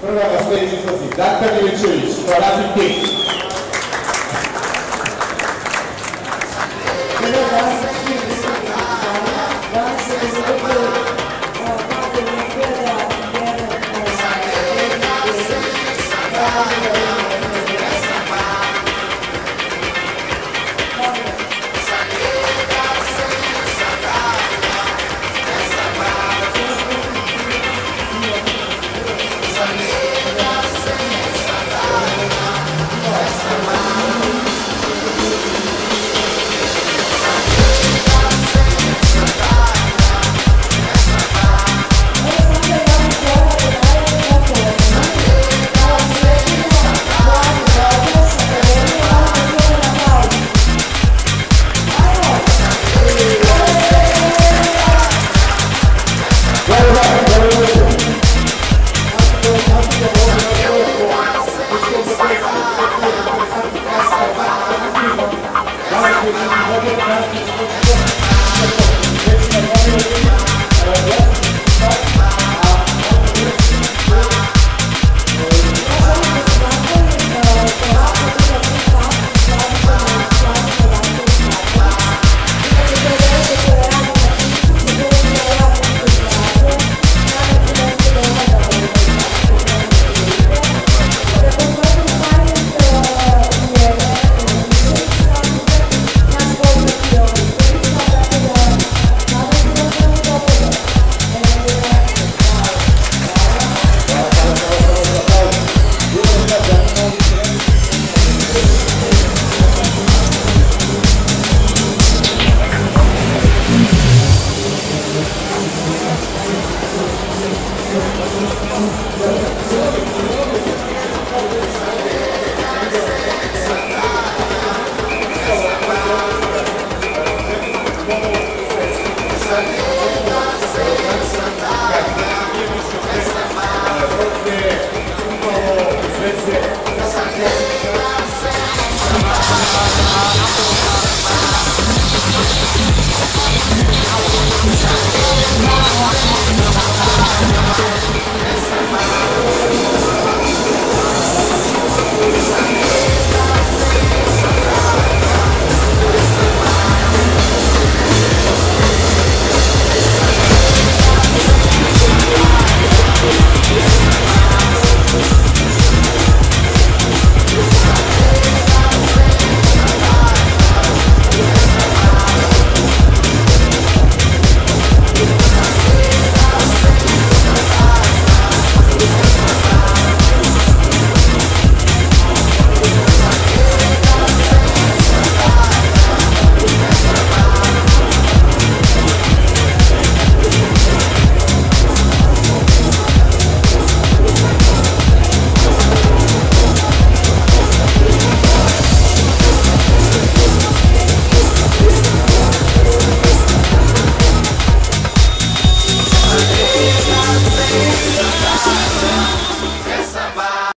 Prva na sledeći izlazi Darka Miličević, Horazi Pink.